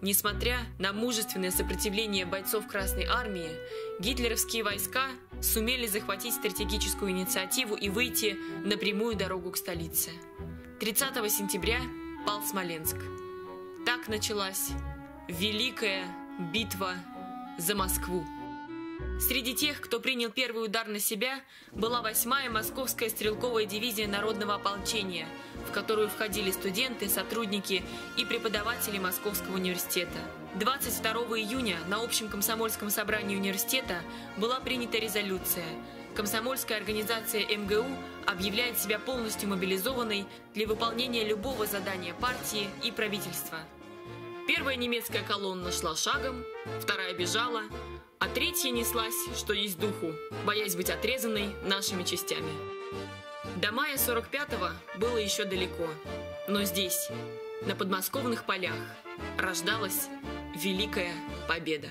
Несмотря на мужественное сопротивление бойцов Красной Армии, гитлеровские войска сумели захватить стратегическую инициативу и выйти на прямую дорогу к столице. 30 сентября пал Смоленск. Так началась Великая битва за Москву. Среди тех, кто принял первый удар на себя, была 8-я Московская стрелковая дивизия Народного ополчения, в которую входили студенты, сотрудники и преподаватели Московского университета. 22 июня на общем комсомольском собрании университета была принята резолюция. Комсомольская организация МГУ объявляет себя полностью мобилизованной для выполнения любого задания партии и правительства. Первая немецкая колонна шла шагом, вторая бежала, а третья неслась, что есть духу, боясь быть отрезанной нашими частями. До мая 45-го было еще далеко, но здесь, на подмосковных полях, рождалась Великая Победа.